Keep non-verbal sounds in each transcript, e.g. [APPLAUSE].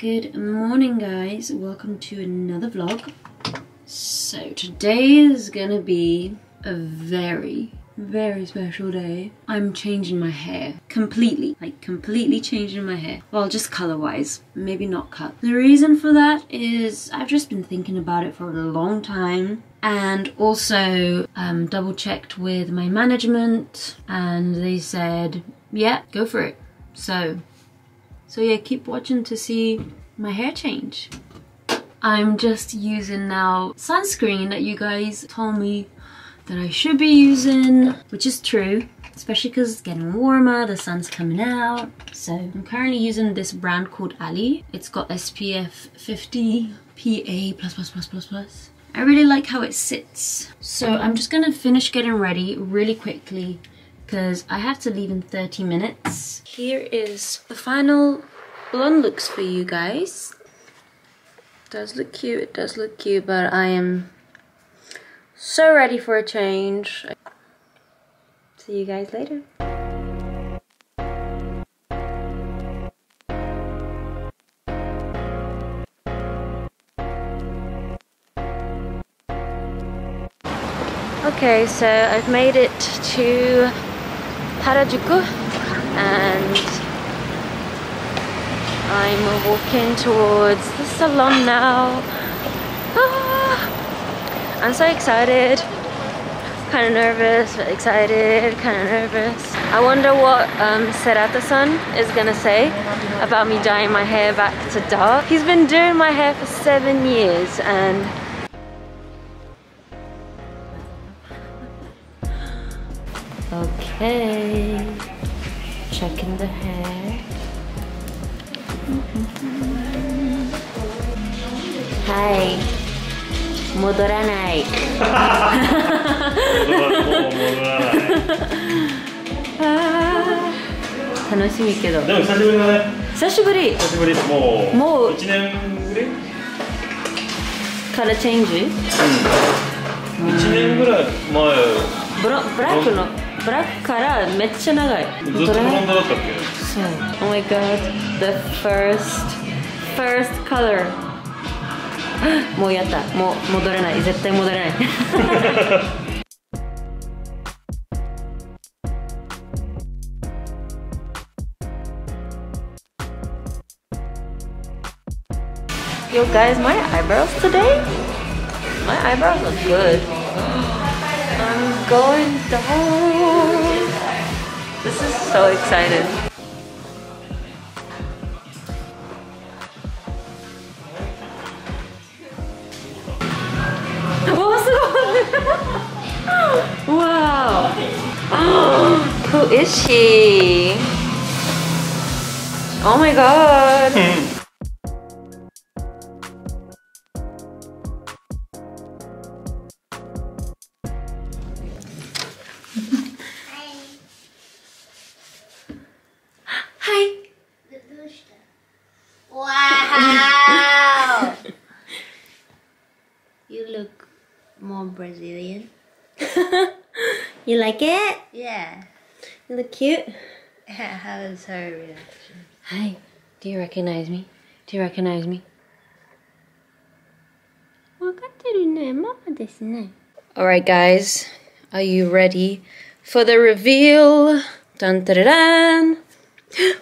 Good morning guys, welcome to another vlog. So today is gonna be a very, very special day. I'm changing my hair completely, like completely changing my hair. Well, just color wise, maybe not cut. The reason for that is I've just been thinking about it for a long time and also um, double checked with my management and they said, yeah, go for it. So so yeah, keep watching to see my hair change. I'm just using now sunscreen that you guys told me that I should be using, which is true, especially because it's getting warmer, the sun's coming out. So I'm currently using this brand called Allie. It's got SPF 50 PA+++++. Plus I really like how it sits. So I'm just gonna finish getting ready really quickly because I have to leave in 30 minutes. Here is the final blonde looks for you guys. Does look cute, it does look cute, but I am so ready for a change. See you guys later. Okay, so I've made it to Harajuku and I'm walking towards the salon now. Ah, I'm so excited, kind of nervous, but excited, kind of nervous. I wonder what um, Serata-san is gonna say about me dyeing my hair back to dark. He's been doing my hair for seven years and Okay, checking the hair. Hi, 戻らない。[LAUGHS] 楽しみけど。でも久しぶりだね。久しぶり。久しぶりもうもう。1年ぶりカラーチェンジ？1年ぐらい前。ブラブラックのブラックからめっちゃ長い。ずっとブロンドだったっけ？そう。Oh my god, the first, first color. [GASPS] もうやった。もう戻れない。絶対戻れない。Yo [LAUGHS] guys, my eyebrows today? My eyebrows look good. [GASPS] I'm going down. This is so excited. Is she? Oh my god. Hmm. Hi. Wow! [LAUGHS] you look more Brazilian. [LAUGHS] You like it? Yeah. You look cute. [LAUGHS] How is her reaction? Hi. Do you recognize me? Do you recognize me? Alright guys, are you ready for the reveal? Dun dun dun! dun. [GASPS]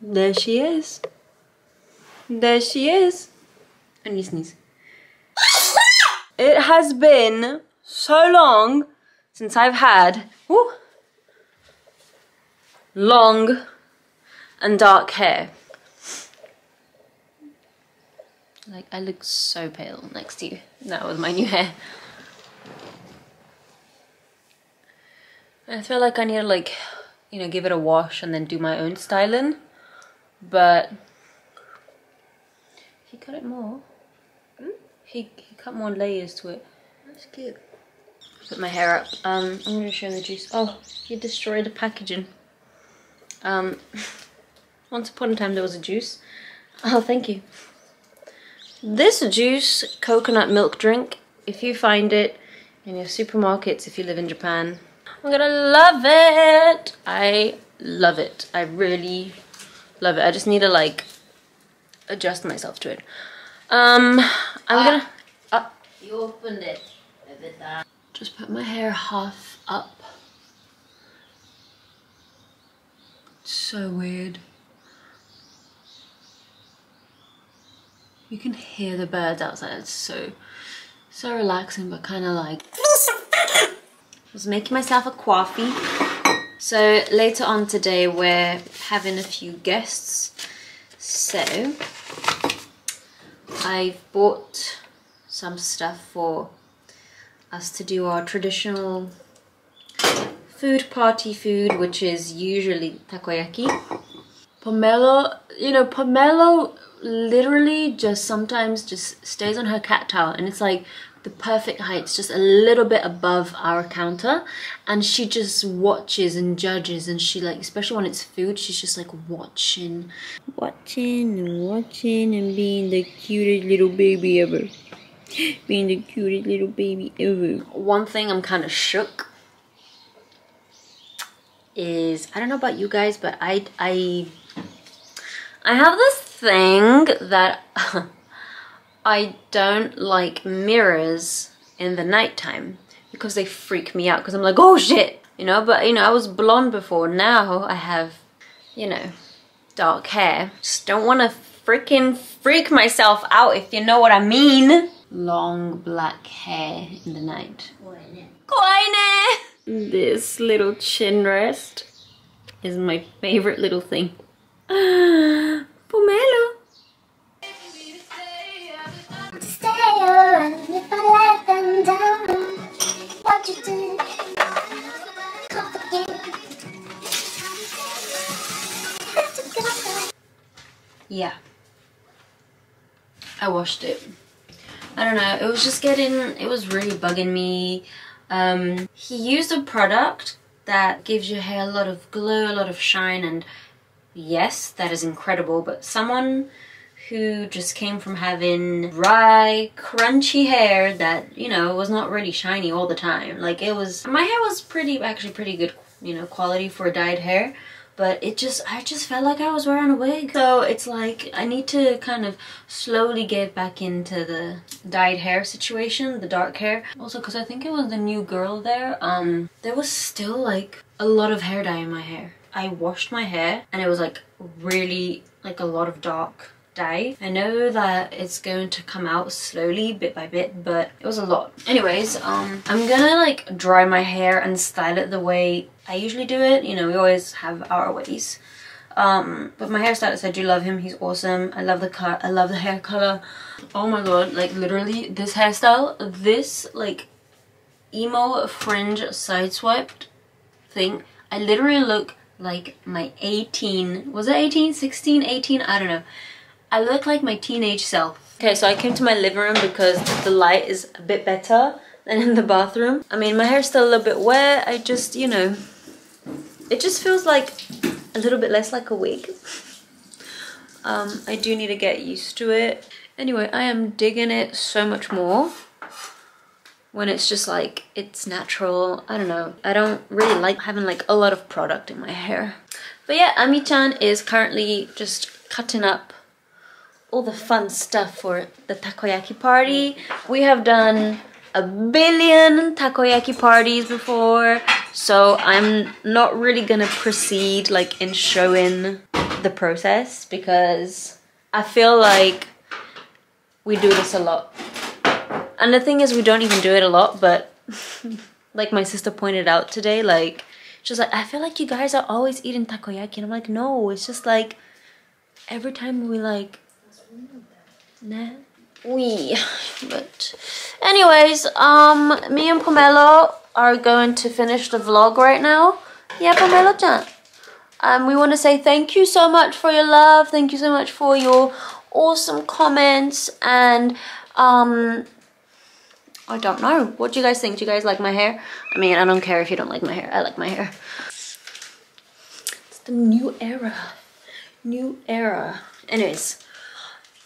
There she is. There she is. And you sneeze. [LAUGHS] It has been so long since I've had woo, long and dark hair. Like I look so pale next to you now with my new hair. I feel like I need to like, you know, give it a wash and then do my own styling. But he cut it more. He, he cut more layers to it. That's cute. Put my hair up. Um, I'm gonna show the juice. Oh, you destroyed the packaging. Um, [LAUGHS] once upon a time there was a juice. Oh, thank you. This juice, coconut milk drink, if you find it in your supermarkets, if you live in Japan, I'm gonna love it. I love it. I really love it. I just need to like adjust myself to it. Um, I'm gonna uh, You opened it. Just put my hair half up. So weird. You can hear the birds outside. It's so, so relaxing, but kind of like. I was making myself a coffee. So later on today, we're having a few guests. So I've bought some stuff for us to do our traditional food party food, which is usually takoyaki. Pomelo, you know, Pomelo literally just sometimes just stays on her cat tower and it's like the perfect height, it's just a little bit above our counter and she just watches and judges and she like, especially when it's food, she's just like watching, watching and watching and being the cutest little baby ever [GASPS] being the cutest little baby ever. One thing I'm kind of shook is I don't know about you guys, but I I I have this thing that [LAUGHS] I don't like mirrors in the nighttime because they freak me out because I'm like, oh shit, you know. But you know, I was blonde before. Now I have, you know, dark hair. Just don't want to freaking freak myself out if you know what I mean long black hair in the night. Koine! This little chin rest is my favorite little thing. [GASPS] Pomelo! Yeah. I washed it. I don't know, it was just getting, it was really bugging me. Um, he used a product that gives your hair a lot of glow, a lot of shine, and yes, that is incredible, but someone who just came from having dry, crunchy hair that, you know, was not really shiny all the time. Like, it was, my hair was pretty, actually pretty good, you know, quality for dyed hair but it just I just felt like I was wearing a wig. So it's like I need to kind of slowly get back into the dyed hair situation, the dark hair. Also because I think it was the new girl there, um, there was still like a lot of hair dye in my hair. I washed my hair and it was like really like a lot of dark dye. I know that it's going to come out slowly bit by bit but it was a lot. Anyways, um, I'm gonna like dry my hair and style it the way I usually do it. You know, we always have our ways. Um, but my hairstylist, I do love him. He's awesome. I love the cut. I love the hair color. Oh my god, like literally this hairstyle, this like emo fringe side swiped thing. I literally look like my 18, was it 18, 16, 18? I don't know. I look like my teenage self. Okay, so I came to my living room because the light is a bit better than in the bathroom. I mean, my hair's still a little bit wet. I just, you know, it just feels like a little bit less like a wig. Um, I do need to get used to it. Anyway, I am digging it so much more when it's just like, it's natural. I don't know. I don't really like having like a lot of product in my hair. But yeah, Ami-chan is currently just cutting up all the fun stuff for the takoyaki party. We have done a billion takoyaki parties before, so I'm not really gonna proceed like in showing the process because I feel like we do this a lot. And the thing is we don't even do it a lot, but [LAUGHS] like my sister pointed out today, like she's like, I feel like you guys are always eating takoyaki and I'm like, no, it's just like every time we like Nah. We, [LAUGHS] but anyways, um, me and Pomelo are going to finish the vlog right now. Yeah, Pomelo chan. Um, we want to say thank you so much for your love. Thank you so much for your awesome comments and um, I don't know. What do you guys think? Do you guys like my hair? I mean, I don't care if you don't like my hair. I like my hair. It's the new era. New era. Anyways,